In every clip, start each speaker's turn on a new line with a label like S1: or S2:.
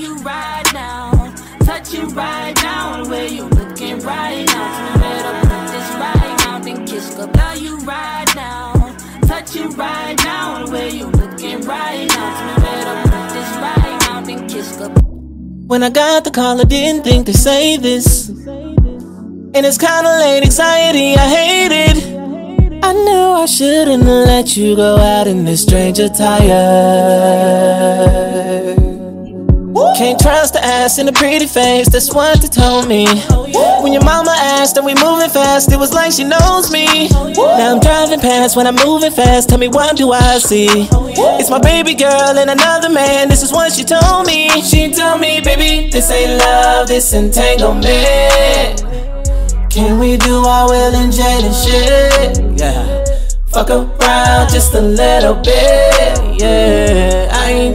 S1: you right now. Touch you right now. The way you looking right now. Put this right now. Then kiss you right now. Touch you right now. The way you looking right now. Put this right now. Then kiss.
S2: When I got the call, I didn't think to say this. And it's kinda late, anxiety, I hate it. I knew I shouldn't let you go out in this strange attire. Can't trust the ass in a pretty face, that's what they told me. When your mama asked, are we moving fast? It was like she knows me. Now I'm driving past when I'm moving fast. Tell me, what do I see? It's my baby girl and another man, this is what she told me. She told me, baby, this ain't love, this entanglement. Can we do our Will and Jade and shit? Yeah. Fuck around just a little bit, yeah. I ain't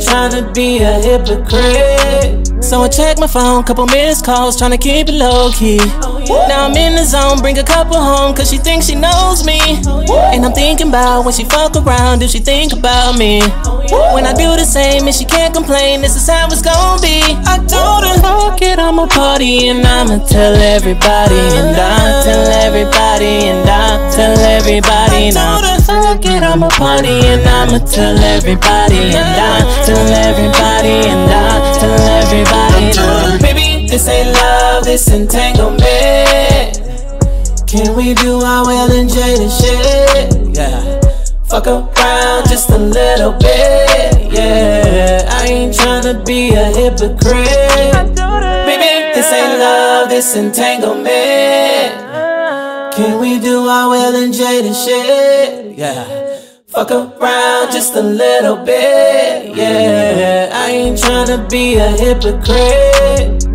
S2: be a hypocrite. So I check my phone, couple missed calls, tryna keep it low key. Now I'm in the zone, bring a couple home, cause she thinks she knows me. And I'm thinking about when she fuck around, do she think about me? When I do the same and she can't complain, this is how it's gonna be. I told her, fuck it, I'm a party and I'ma tell everybody, and I tell everybody, and I tell everybody now. I told her fuck it, I'm a party and I'ma tell everybody, and I tell everybody, and I tell everybody now. Baby, this ain't love, this entanglement. Can we do our Will and Jade and shit? Yeah. Fuck around just a little bit, yeah. I ain't tryna be a hypocrite. Baby, this ain't love, this entanglement. Can we do our Will and Jade and shit? Yeah. Fuck around just a little bit, yeah. I ain't tryna be a hypocrite.